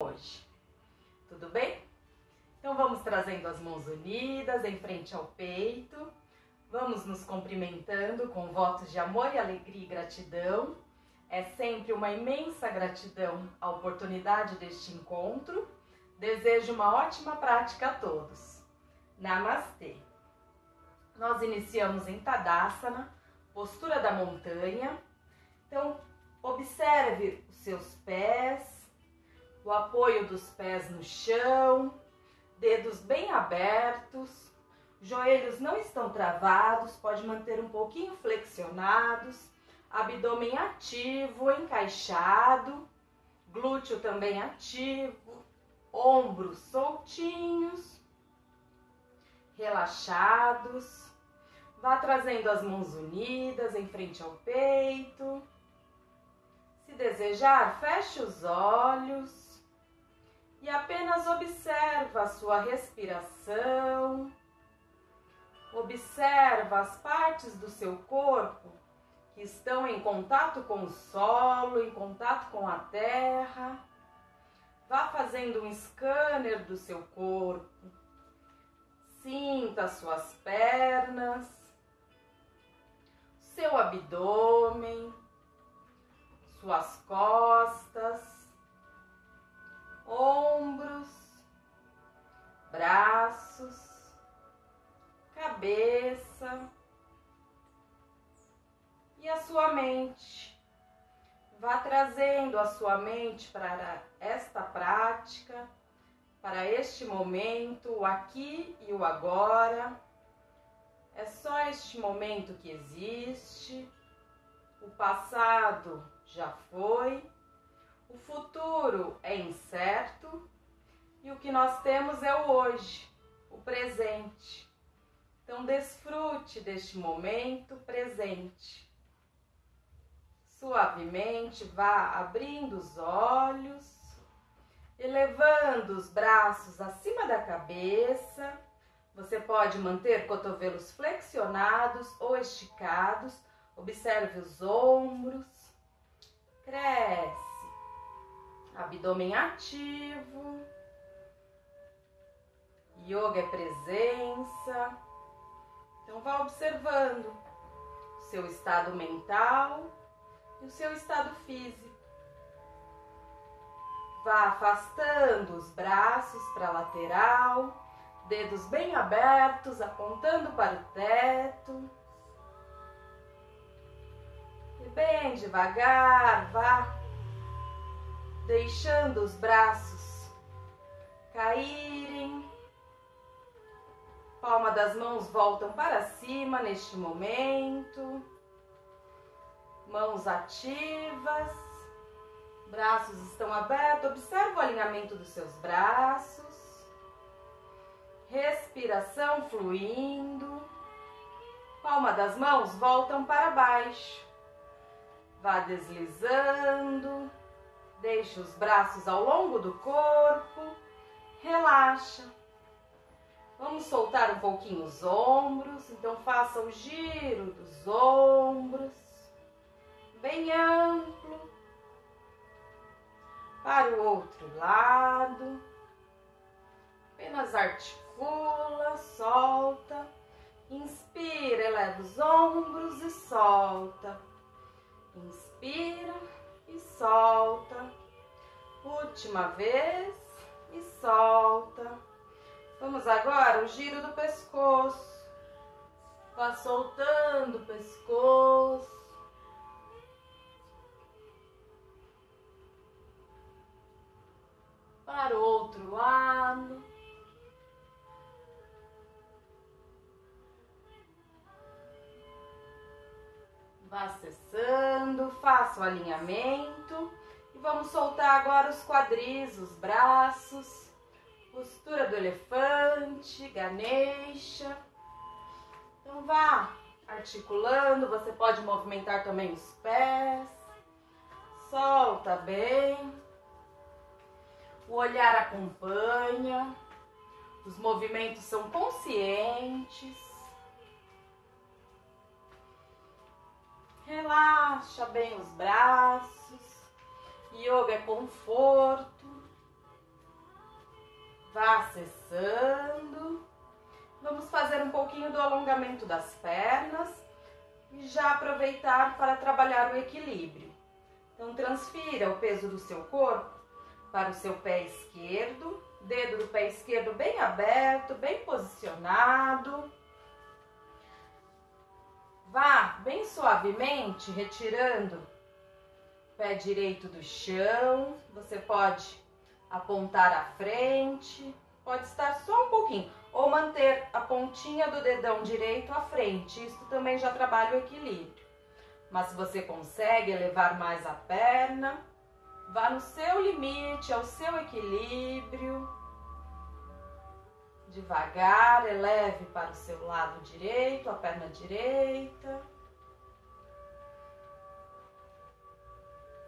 hoje. Tudo bem? Então vamos trazendo as mãos unidas em frente ao peito. Vamos nos cumprimentando com votos de amor e alegria e gratidão. É sempre uma imensa gratidão a oportunidade deste encontro. Desejo uma ótima prática a todos. Namastê. Nós iniciamos em Tadasana, postura da montanha. Então, observe os seus pés, o apoio dos pés no chão, dedos bem abertos, joelhos não estão travados, pode manter um pouquinho flexionados, abdômen ativo, encaixado, glúteo também ativo, ombros soltinhos, relaxados. Vá trazendo as mãos unidas em frente ao peito. Se desejar, feche os olhos e apenas observa a sua respiração. Observa as partes do seu corpo que estão em contato com o solo, em contato com a terra. Vá fazendo um scanner do seu corpo. Sinta suas pernas, seu abdômen, suas costas ombros, braços, cabeça e a sua mente. Vá trazendo a sua mente para esta prática, para este momento, o aqui e o agora. É só este momento que existe. O passado já foi o futuro é incerto e o que nós temos é o hoje, o presente. Então, desfrute deste momento presente. Suavemente vá abrindo os olhos, elevando os braços acima da cabeça. Você pode manter cotovelos flexionados ou esticados. Observe os ombros. Cresce abdômen ativo, yoga é presença. Então vá observando o seu estado mental e o seu estado físico. Vá afastando os braços para a lateral, dedos bem abertos, apontando para o teto. E bem devagar, vá deixando os braços caírem. Palma das mãos voltam para cima neste momento. Mãos ativas. Braços estão abertos. Observa o alinhamento dos seus braços. Respiração fluindo. Palma das mãos voltam para baixo. Vá deslizando Deixe os braços ao longo do corpo. Relaxa. Vamos soltar um pouquinho os ombros. Então faça o giro dos ombros. Bem amplo. Para o outro lado. Apenas articula, solta. Inspira, eleva os ombros e solta. Inspira e solta. Última vez e solta. Vamos agora o giro do pescoço. Vá soltando o pescoço. Para o outro lado. Vá acessando, faça o alinhamento e vamos soltar agora os quadris, os braços, postura do elefante, Ganesha. Então vá articulando, você pode movimentar também os pés. Solta bem. O olhar acompanha. Os movimentos são conscientes. Relaxa bem os braços. Yoga é conforto. Vá acessando. Vamos fazer um pouquinho do alongamento das pernas e já aproveitar para trabalhar o equilíbrio. Então, transfira o peso do seu corpo para o seu pé esquerdo, dedo do pé esquerdo bem aberto, bem posicionado. Vá bem suavemente retirando o pé direito do chão. Você pode apontar à frente, pode estar só um pouquinho, ou manter a pontinha do dedão direito à frente. Isso também já trabalha o equilíbrio. Mas se você consegue elevar mais a perna, vá no seu limite, ao seu equilíbrio. Devagar, eleve para o seu lado direito, a perna direita.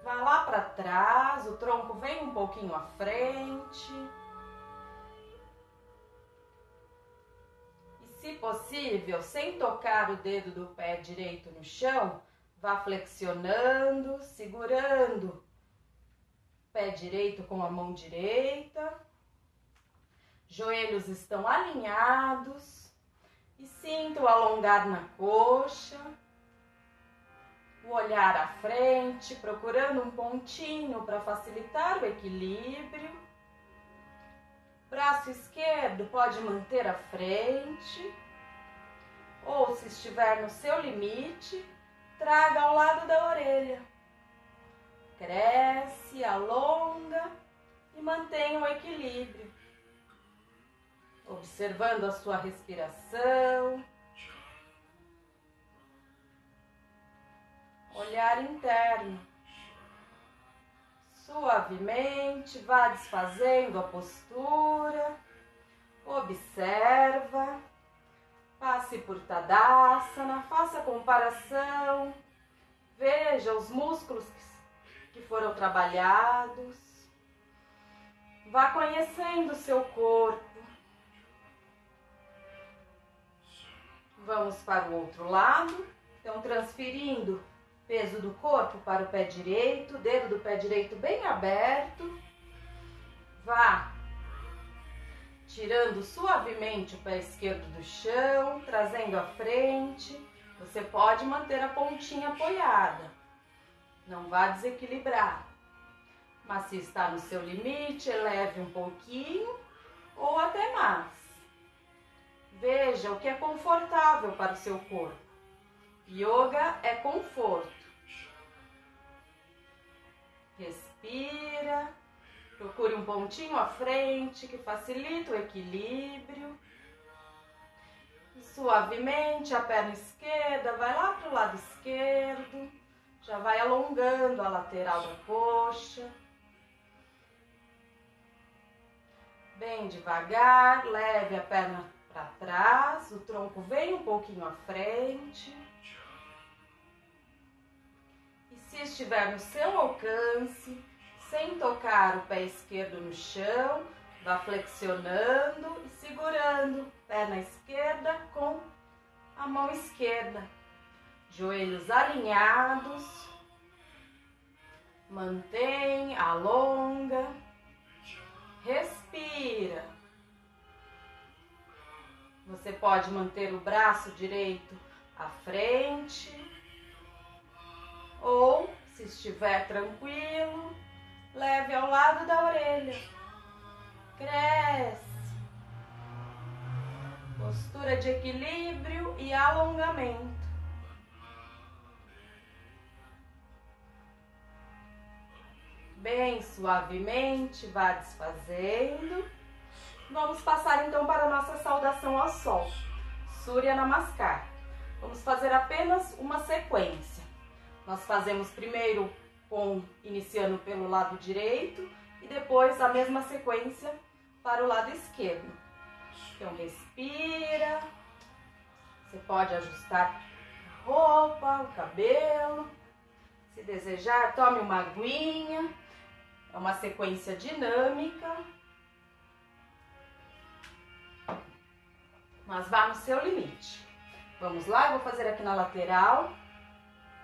Vá lá para trás, o tronco vem um pouquinho à frente. E se possível, sem tocar o dedo do pé direito no chão, vá flexionando, segurando o pé direito com a mão direita. Joelhos estão alinhados e sinto alongar na coxa o olhar à frente, procurando um pontinho para facilitar o equilíbrio. Braço esquerdo pode manter à frente, ou se estiver no seu limite, traga ao lado da orelha. Cresce, alonga e mantenha o equilíbrio. Observando a sua respiração. Olhar interno. Suavemente vá desfazendo a postura, observa, passe por Tadasana, faça comparação, veja os músculos que foram trabalhados, vá conhecendo o seu corpo. Vamos para o outro lado, então transferindo peso do corpo para o pé direito, dedo do pé direito bem aberto. Vá tirando suavemente o pé esquerdo do chão, trazendo à frente. Você pode manter a pontinha apoiada. Não vá desequilibrar. Mas se está no seu limite, eleve um pouquinho Veja o que é confortável para o seu corpo. Yoga é conforto. Respira. Procure um pontinho à frente que facilita o equilíbrio. Suavemente a perna esquerda vai lá para o lado esquerdo. Já vai alongando a lateral da coxa. Bem devagar, leve a perna para trás, o tronco vem um pouquinho à frente. se estiver no seu alcance, sem tocar o pé esquerdo no chão, vá flexionando e segurando perna esquerda com a mão esquerda. Joelhos alinhados. Mantém, alonga. Respira. Você pode manter o braço direito à frente ou, se estiver tranquilo, leve ao lado da orelha. Cresce. Postura de equilíbrio e alongamento. Bem suavemente, vá desfazendo. Vamos passar então para a nossa saudação ao sol. Surya Namaskar. Vamos fazer apenas uma sequência. Nós fazemos primeiro com iniciando pelo lado direito e depois a mesma sequência para o lado esquerdo. Então respira. Você pode ajustar a roupa, o cabelo. Se desejar, tome uma aguinha. É uma sequência dinâmica. Mas vá no seu limite. Vamos lá, eu vou fazer aqui na lateral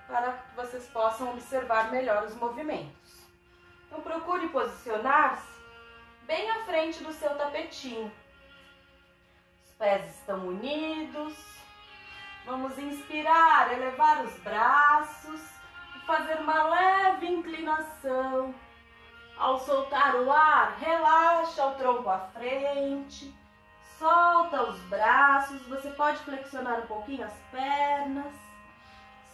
para que vocês possam observar melhor os movimentos. Então procure posicionar-se bem à frente do seu tapetinho. Os pés estão unidos. Vamos inspirar, elevar os braços e fazer uma leve inclinação. Ao soltar o ar, relaxa o tronco à frente, solta os braços, você pode flexionar um pouquinho as pernas,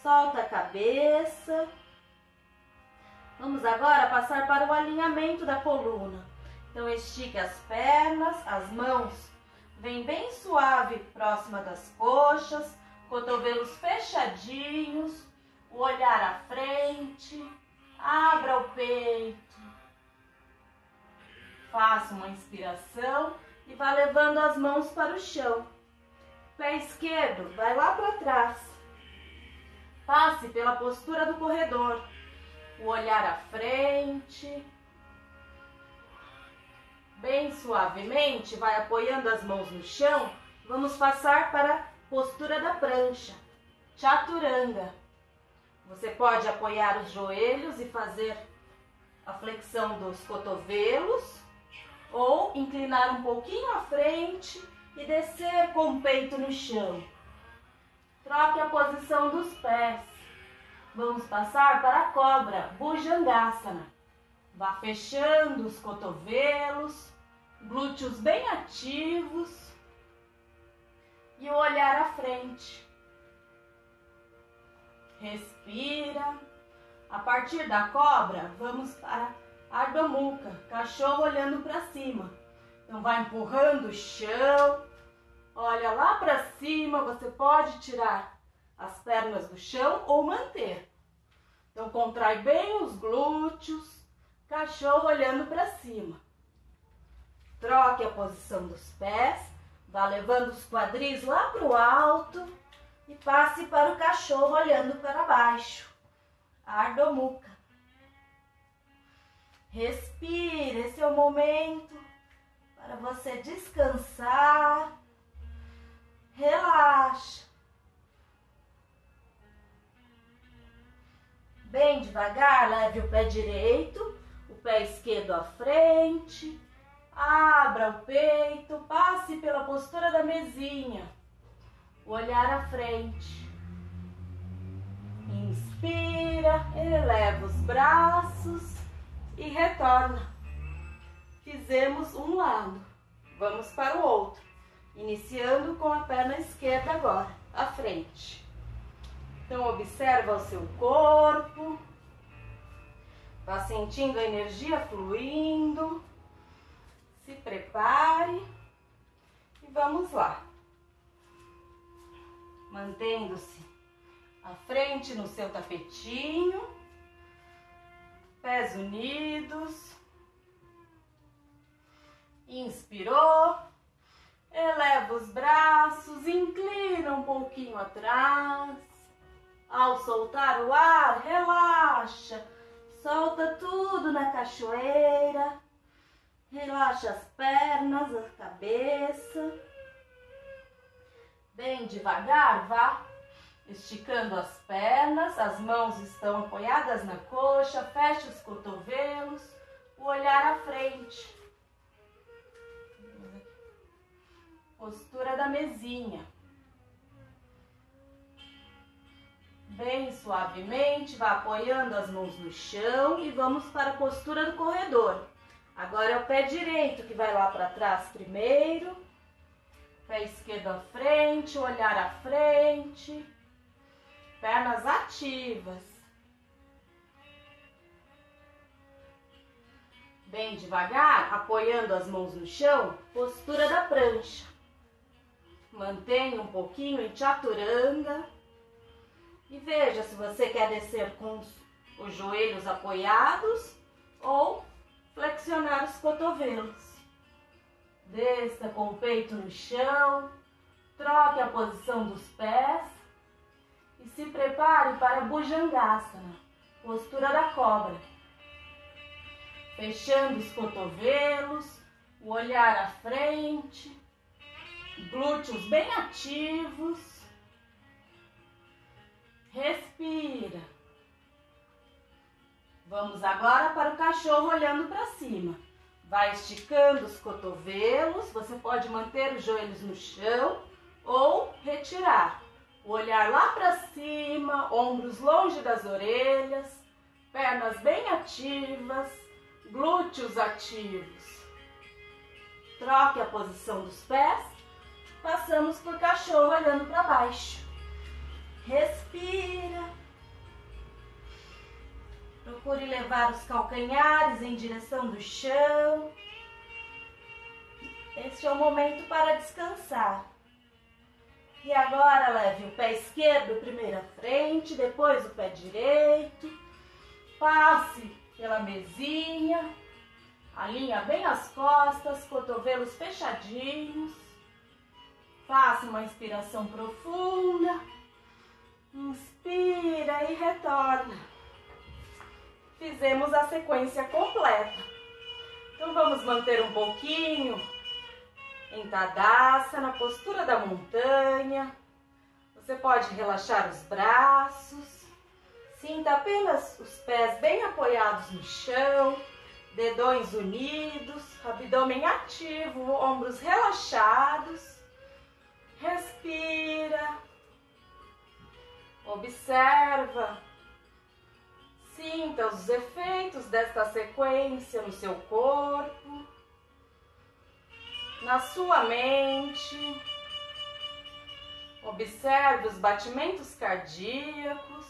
solta a cabeça. Vamos agora passar para o alinhamento da coluna. Então estique as pernas, as mãos vem bem suave próxima das coxas, cotovelos fechadinhos, o olhar à frente, abra o peito. Faça uma inspiração e vá levando as mãos para o chão. Pé esquerdo vai lá para trás. Passe pela postura do corredor. O olhar à frente. Bem suavemente, vai apoiando as mãos no chão. Vamos passar para a postura da prancha. Chaturanga. Você pode apoiar os joelhos e fazer a flexão dos cotovelos ou inclinar um pouquinho à frente e descer com o peito no chão. Troque a posição dos pés. Vamos passar para a cobra, Bhujangasana. Vá fechando os cotovelos, glúteos bem ativos e o olhar à frente. Respira. A partir da cobra, vamos para Ardha Mukha, cachorro olhando para cima. Então vai empurrando o chão, olha lá para cima, você pode tirar as pernas do chão ou manter. Então contrai bem os glúteos, cachorro olhando para cima. Troque a posição dos pés, vá levando os quadris lá para o alto e passe para o cachorro olhando para baixo. Ardha Mukha. Respire, esse é o momento para você descansar. Relaxa. Bem devagar, leve o pé direito, o pé esquerdo à frente. Abra o peito, passe pela postura da mesinha. O olhar à frente. Inspira, eleva os braços e retorna. Fizemos um lado, vamos para o outro, iniciando com a perna esquerda agora, à frente. Então observa o seu corpo, vá sentindo a energia fluindo, se prepare e vamos lá. Mantendo-se à frente no seu tapetinho pés unidos. Inspirou, eleva os braços, inclina um pouquinho atrás. Ao soltar o ar, relaxa, solta tudo na cachoeira. Relaxa as pernas, a cabeça. Bem devagar, vá esticando as pernas, as mãos estão apoiadas na coxa, feche os cotovelos, o olhar à frente. Postura da mesinha. Bem suavemente, vá apoiando as mãos no chão e vamos para a postura do corredor. Agora é o pé direito que vai lá para trás primeiro. Pé esquerdo à frente, olhar à frente pernas ativas. Bem devagar, apoiando as mãos no chão, postura da prancha. Mantenha um pouquinho em chaturanga. E veja se você quer descer com os, os joelhos apoiados ou flexionar os cotovelos. Desça com o peito no chão. Troque a posição dos pés e se prepare para Bhujangasana, postura da cobra. Fechando os cotovelos, o olhar à frente, glúteos bem ativos. Respira. Vamos agora para o cachorro olhando para cima. Vai esticando os cotovelos, você pode manter os joelhos no chão ou retirar. O olhar lá para cima, ombros longe das orelhas, pernas bem ativas, glúteos ativos. Troque a posição dos pés. Passamos por cachorro olhando para baixo. Respira. Procure levar os calcanhares em direção do chão. Este é o momento para descansar. Agora leve o pé esquerdo primeiro à frente, depois o pé direito. Passe pela mesinha. Alinha bem as costas, cotovelos fechadinhos. Faça uma inspiração profunda. Inspira e retorna. Fizemos a sequência completa. Então vamos manter um pouquinho em Tadasana, postura da montanha. Você pode relaxar os braços. Sinta apenas os pés bem apoiados no chão, dedões unidos, abdômen ativo, ombros relaxados. Respira. Observa. Sinta os efeitos desta sequência no seu corpo na sua mente. Observe os batimentos cardíacos,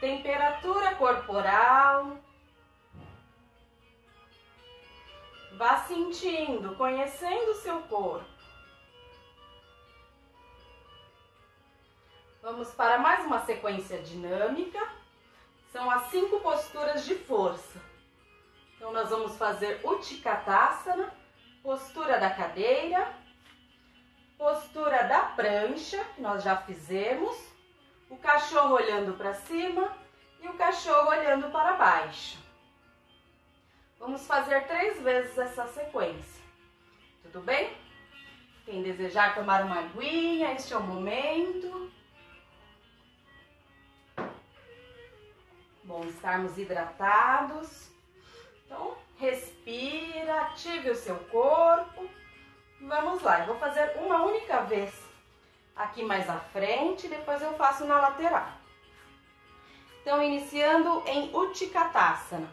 temperatura corporal. Vá sentindo, conhecendo o seu corpo. Vamos para mais uma sequência dinâmica. São as cinco posturas de força. Então, nós vamos fazer Utikatasana, postura da cadeira, postura da prancha, que nós já fizemos, o cachorro olhando para cima e o cachorro olhando para baixo. Vamos fazer três vezes essa sequência, tudo bem? Quem desejar tomar uma aguinha, este é o momento. Bom estarmos hidratados. Então, respira, ative o seu corpo. Vamos lá, eu vou fazer uma única vez aqui mais à frente, depois eu faço na lateral. Então, iniciando em Utikatasana.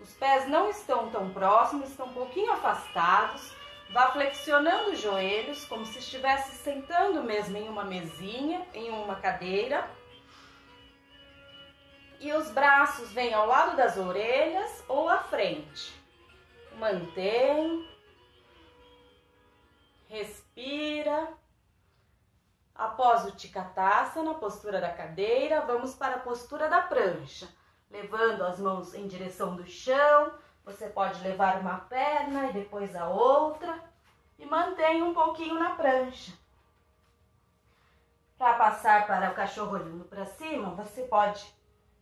Os pés não estão tão próximos, estão um pouquinho afastados. Vá flexionando os joelhos, como se estivesse sentando mesmo em uma mesinha, em uma cadeira e os braços vêm ao lado das orelhas ou à frente. Mantém. Respira. Após o Tikatasa, na postura da cadeira, vamos para a postura da prancha. Levando as mãos em direção do chão, você pode levar uma perna e depois a outra e mantém um pouquinho na prancha. Para passar para o cachorro olhando para cima, você pode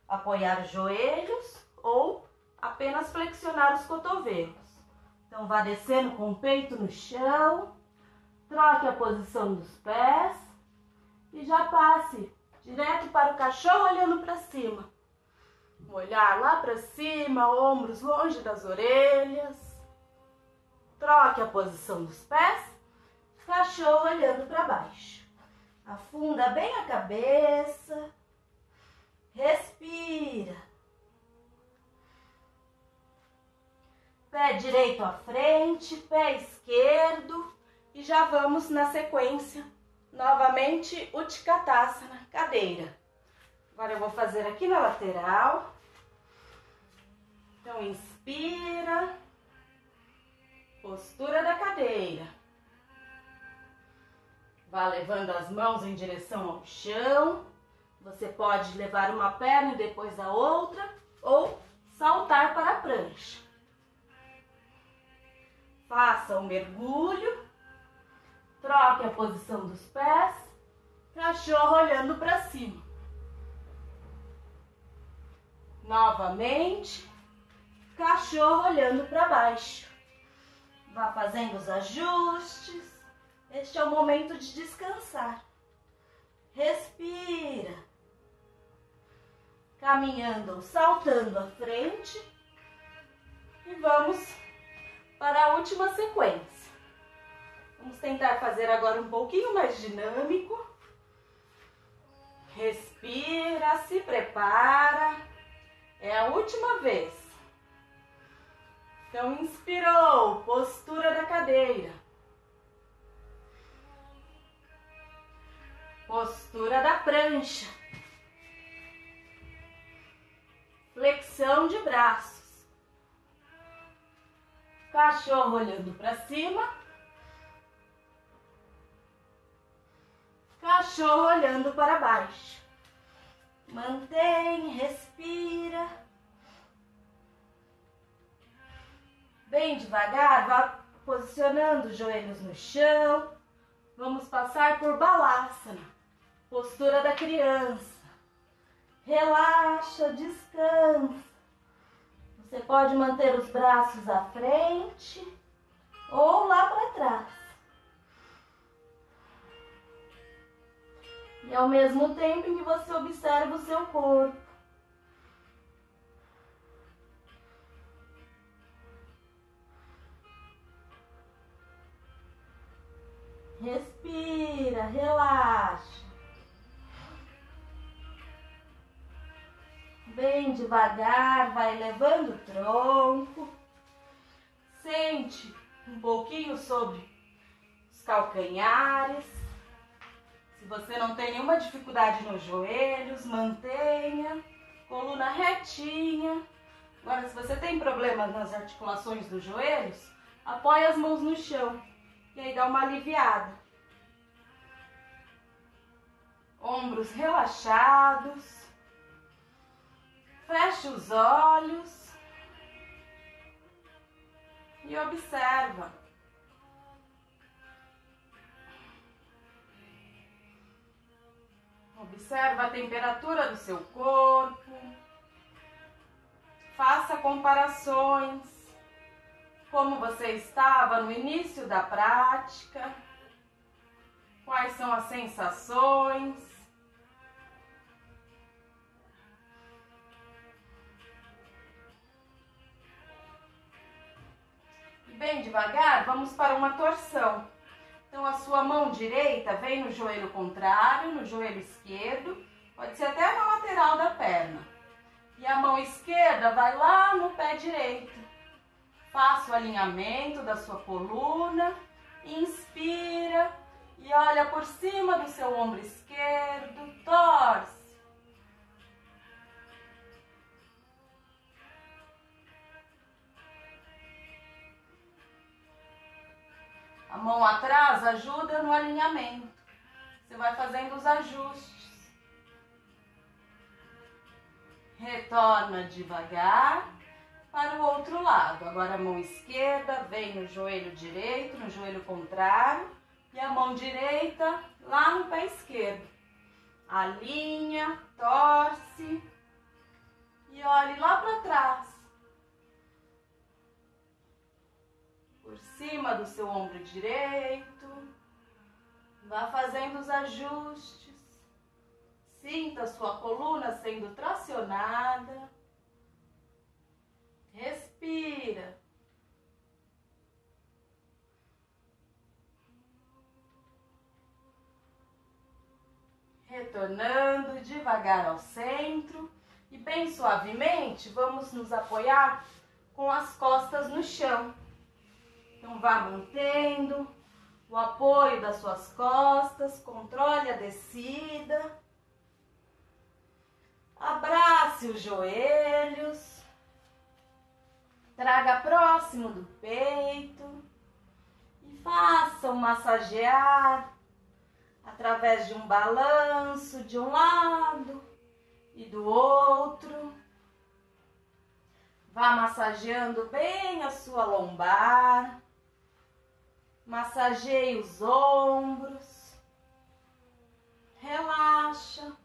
apoiar os joelhos ou apenas flexionar os cotovelos. Então, vá descendo com o peito no chão, troque a posição dos pés e já passe direto para o cachorro olhando para cima. olhar lá para cima, ombros longe das orelhas. Troque a posição dos pés, cachorro olhando para baixo. Afunda bem a cabeça Respira. Pé direito à frente, pé esquerdo e já vamos na sequência. Novamente, Utkatasana, cadeira. Agora eu vou fazer aqui na lateral. Então, inspira. Postura da cadeira. Vá levando as mãos em direção ao chão. Você pode levar uma perna e depois a outra ou saltar para a prancha. Faça um mergulho, troque a posição dos pés, cachorro olhando para cima. Novamente, cachorro olhando para baixo. Vá fazendo os ajustes. Este é o momento de descansar. Respira caminhando, saltando à frente. E vamos para a última sequência. Vamos tentar fazer agora um pouquinho mais dinâmico. Respira, se prepara. É a última vez. Então, inspirou, postura da cadeira. Postura da prancha. Flexão de braços. Cachorro olhando para cima. Cachorro olhando para baixo. Mantém, respira. Bem devagar, vá posicionando os joelhos no chão. Vamos passar por balasana. Postura da criança. Relaxa, descansa. Você pode manter os braços à frente ou lá para trás. E ao mesmo tempo em que você observa o seu corpo. Respira, relaxa. Bem devagar, vai levando o tronco. Sente um pouquinho sobre os calcanhares. Se você não tem nenhuma dificuldade nos joelhos, mantenha. Coluna retinha. Agora, se você tem problemas nas articulações dos joelhos, apoie as mãos no chão. E aí dá uma aliviada. Ombros relaxados. Feche os olhos. E observa. Observa a temperatura do seu corpo. Faça comparações como você estava no início da prática, quais são as sensações. Bem devagar, vamos para uma torção. Então, a sua mão direita vem no joelho contrário, no joelho esquerdo, pode ser até na lateral da perna. E a mão esquerda vai lá no pé direito. Faça o alinhamento da sua coluna. Inspira e olha por cima do seu ombro esquerdo. Torce. A mão atrás ajuda no alinhamento. Você vai fazendo os ajustes. Retorna devagar para o outro lado. Agora a mão esquerda vem no joelho direito, no joelho contrário, e a mão direita lá no pé esquerdo. Alinha, torce e olhe lá para trás. Por cima do seu ombro direito. Vá fazendo os ajustes. Sinta sua coluna sendo tracionada. Respira. Retornando devagar ao centro e bem suavemente vamos nos apoiar com as costas no chão. Então vá mantendo o apoio das suas costas, controle a descida. Abrace os joelhos. Traga próximo do peito e faça um massagear através de um balanço de um lado e do outro. Vá massageando bem a sua lombar. Massageie os ombros. Relaxa.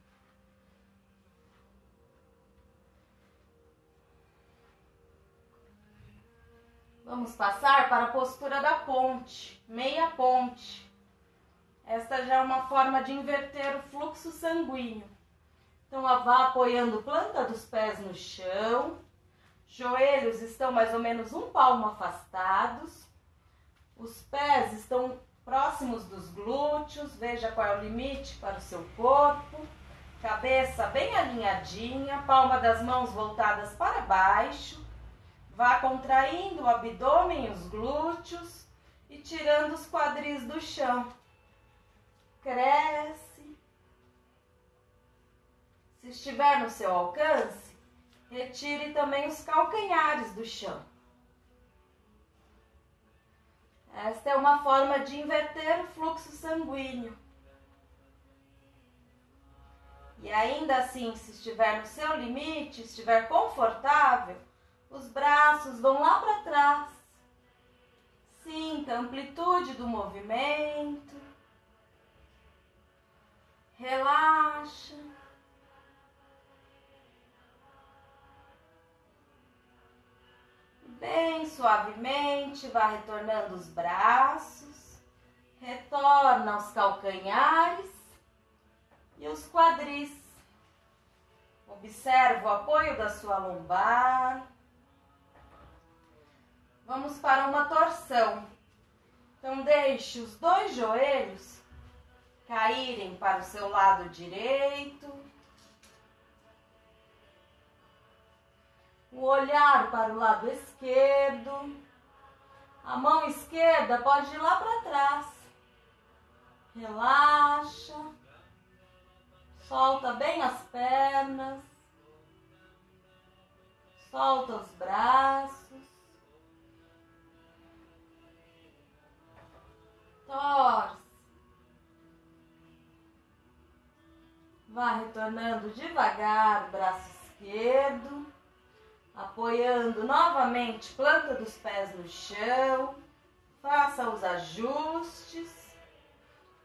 Vamos passar para a postura da ponte, meia ponte. Esta já é uma forma de inverter o fluxo sanguíneo. Então, vá apoiando planta dos pés no chão, Joelhos estão mais ou menos um palmo afastados. Os pés estão próximos dos glúteos. Veja qual é o limite para o seu corpo. Cabeça bem alinhadinha, palma das mãos voltadas para baixo. Vá contraindo o abdômen e os glúteos e tirando os quadris do chão. Cresce. Se estiver no seu alcance, retire também os calcanhares do chão. Esta é uma forma de inverter o fluxo sanguíneo. E ainda assim, se estiver no seu limite, estiver confortável, os braços vão lá para trás. Sinta a amplitude do movimento. Relaxa. Bem suavemente, vá retornando os braços, retorna os calcanhares e os quadris. Observa o apoio da sua lombar. Vamos para uma torção. Então, deixe os dois joelhos caírem para o seu lado direito. O olhar para o lado esquerdo. A mão esquerda pode ir lá para trás. Relaxa. Solta bem as pernas. Solta os braços. Torce. Vá retornando devagar braço esquerdo, apoiando novamente planta dos pés no chão. Faça os ajustes.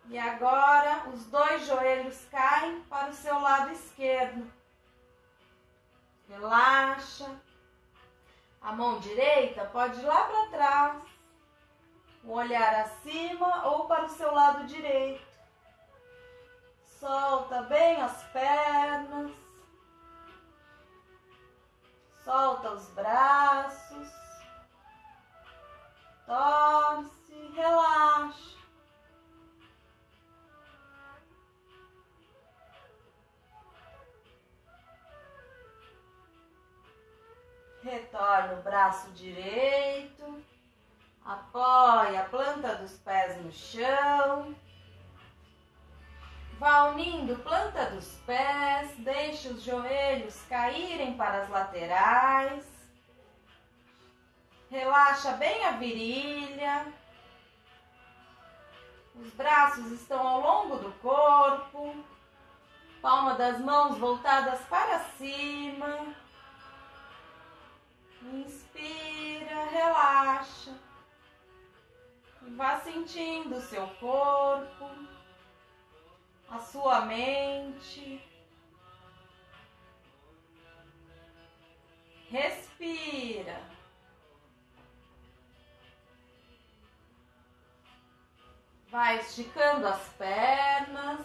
E agora os dois joelhos caem para o seu lado esquerdo. Relaxa. A mão direita pode ir lá para trás um olhar acima ou para o seu lado direito. Solta bem as pernas. Solta os braços. Torce, relaxa. Retorna o braço direito. Apoia a planta dos pés no chão. Vá unindo planta dos pés, deixe os joelhos caírem para as laterais. Relaxa bem a virilha. Os braços estão ao longo do corpo. Palma das mãos voltadas para cima. Inspira, relaxa. Vá sentindo o seu corpo, a sua mente. Respira. Vai esticando as pernas,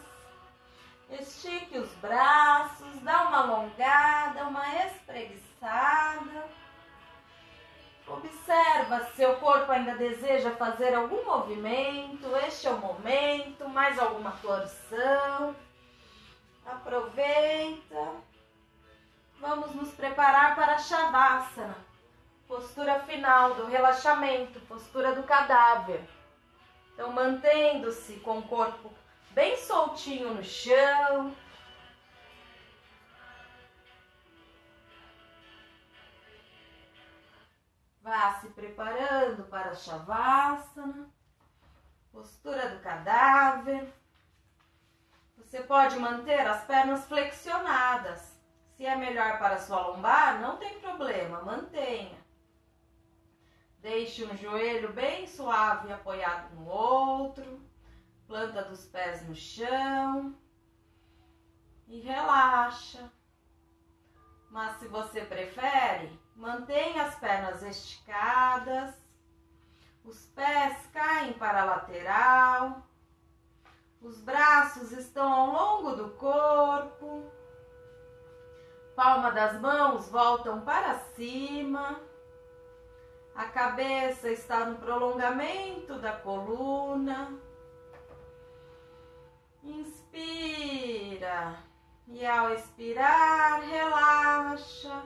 estique os braços, dá uma alongada, uma espreguiçada. Observa se seu corpo ainda deseja fazer algum movimento. Este é o momento. Mais alguma torção. Aproveita. Vamos nos preparar para a Shavasana. Postura final do relaxamento, postura do cadáver. Então, mantendo-se com o corpo bem soltinho no chão, Vá se preparando para a Shavasana, postura do cadáver. Você pode manter as pernas flexionadas. Se é melhor para sua lombar, não tem problema, mantenha. Deixe um joelho bem suave apoiado no outro, planta dos pés no chão e relaxa. Mas se você prefere, Mantenha as pernas esticadas. Os pés caem para a lateral. Os braços estão ao longo do corpo. Palma das mãos voltam para cima. A cabeça está no prolongamento da coluna. Inspira. E ao expirar, relaxa.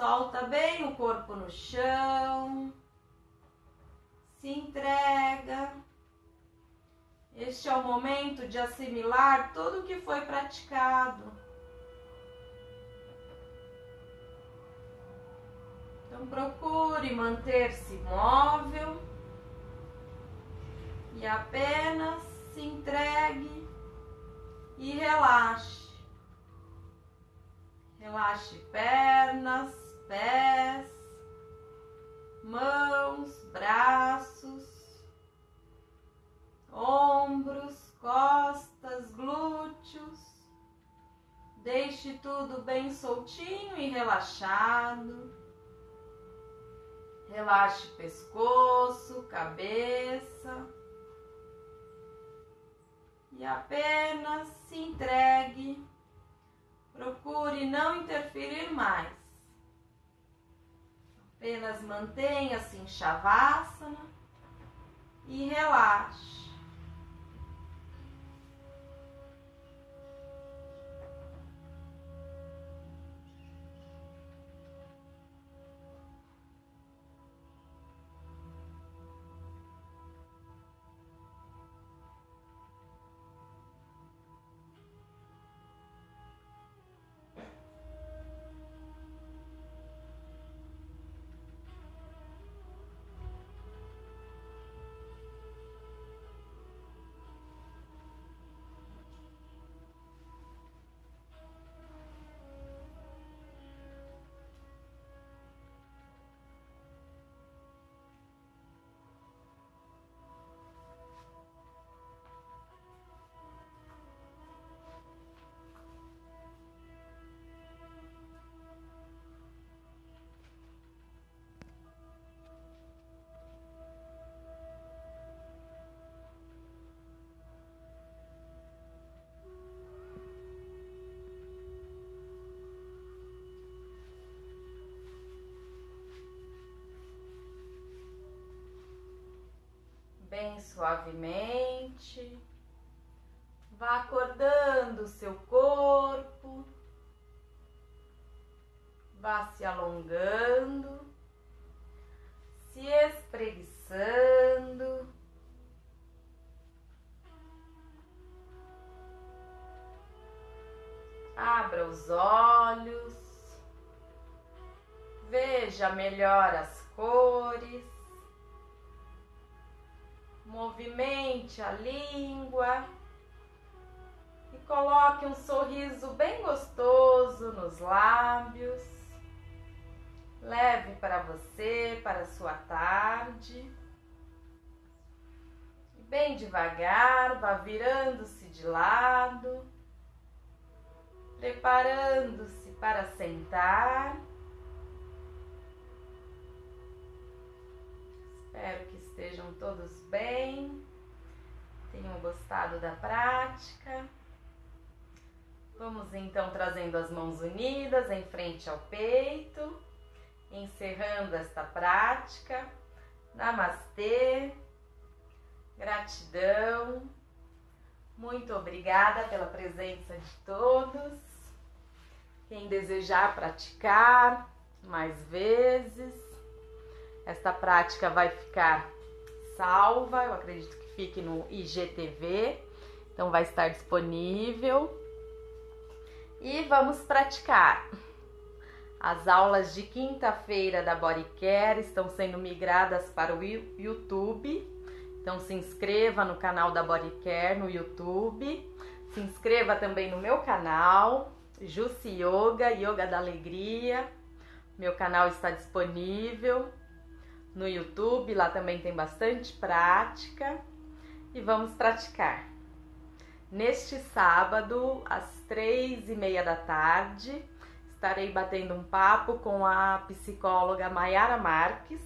Solta bem o corpo no chão. Se entrega. Este é o momento de assimilar tudo o que foi praticado. Então procure manter-se móvel e apenas se entregue e relaxe. Relaxe pernas, pés, mãos, braços, ombros, costas, glúteos. Deixe tudo bem soltinho e relaxado. Relaxe pescoço, cabeça. E apenas se entregue. Procure não interferir mais. Apenas mantenha-se em Shavasana e relaxe. Suavemente. Vá acordando o seu corpo. Vá se alongando, se espreguiçando. Abra os olhos, veja melhor as a língua e coloque um sorriso bem gostoso nos lábios. Leve para você, para sua tarde. Bem devagar, vá virando-se de lado, preparando-se para sentar. Espero que estejam todos bem, tenham gostado da prática. Vamos então trazendo as mãos unidas em frente ao peito, encerrando esta prática. Namastê, gratidão, muito obrigada pela presença de todos. Quem desejar praticar mais vezes, esta prática vai ficar salva, eu acredito fique no IGTV, então vai estar disponível. E vamos praticar. As aulas de quinta-feira da Bodycare estão sendo migradas para o YouTube. Então se inscreva no canal da Bodycare no YouTube. Se inscreva também no meu canal, Jussi Yoga, Yoga da Alegria. Meu canal está disponível no YouTube, lá também tem bastante prática e vamos praticar. Neste sábado, às três e meia da tarde, estarei batendo um papo com a psicóloga Mayara Marques.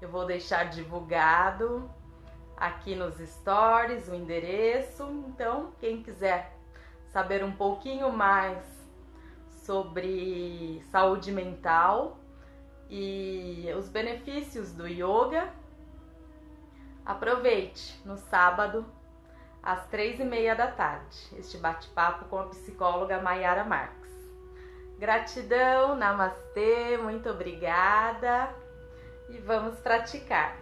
Eu vou deixar divulgado aqui nos stories o endereço. Então, quem quiser saber um pouquinho mais sobre saúde mental e os benefícios do yoga. Aproveite no sábado às três e meia da tarde este bate-papo com a psicóloga Mayara Marques. Gratidão, namastê, muito obrigada e vamos praticar.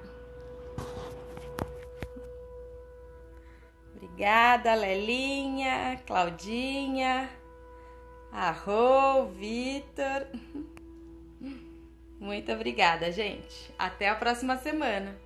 Obrigada, Lelinha, Claudinha, Arro, Vitor. Muito obrigada, gente. Até a próxima semana.